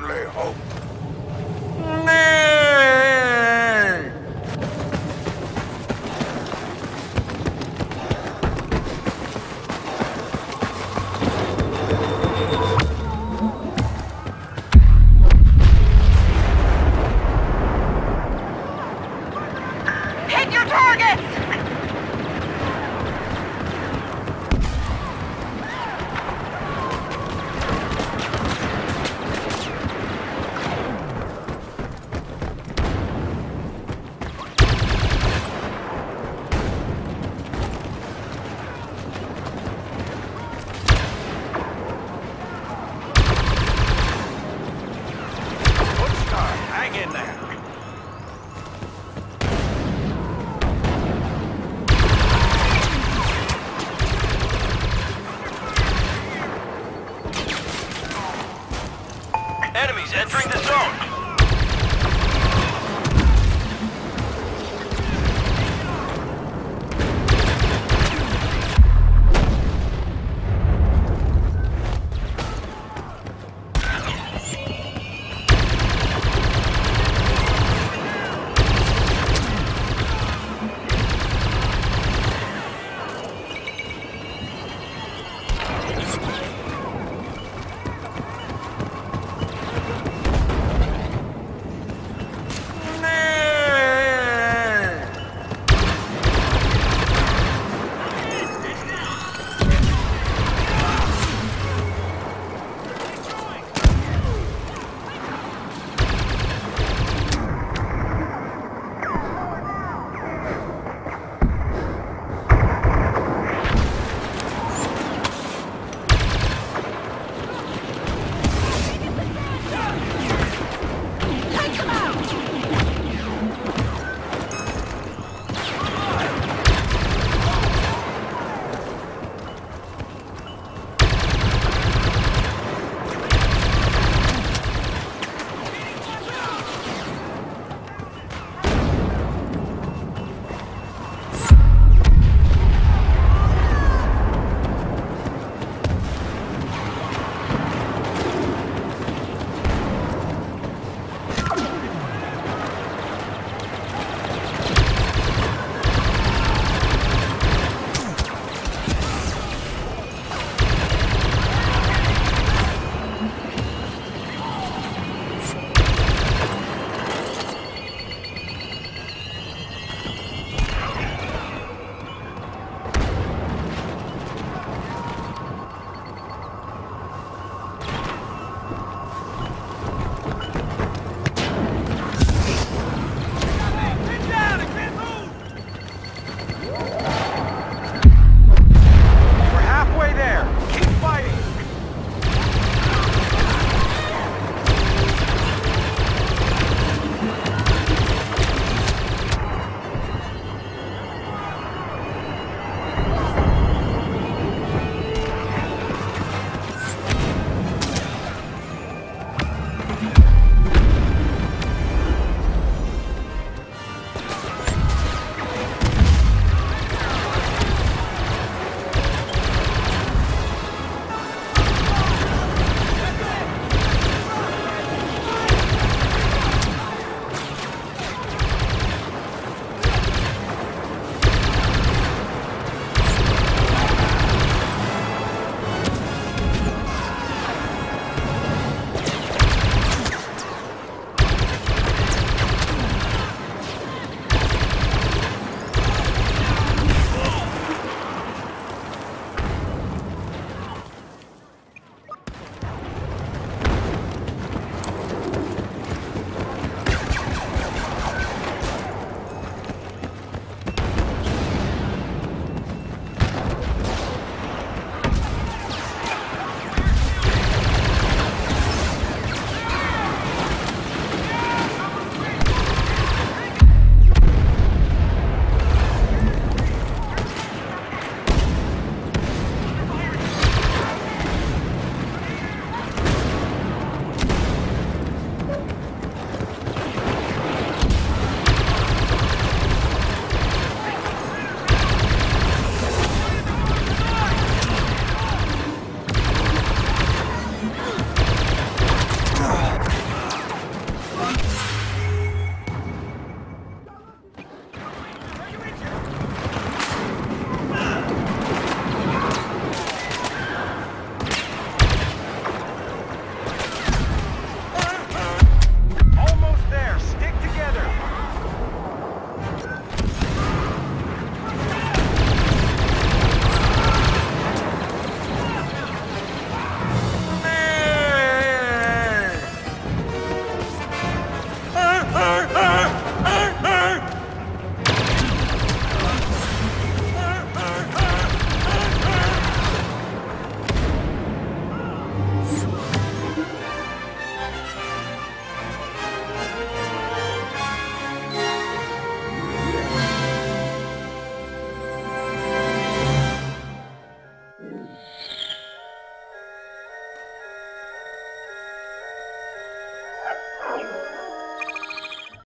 only hope. Hang in there. Enemies entering the zone.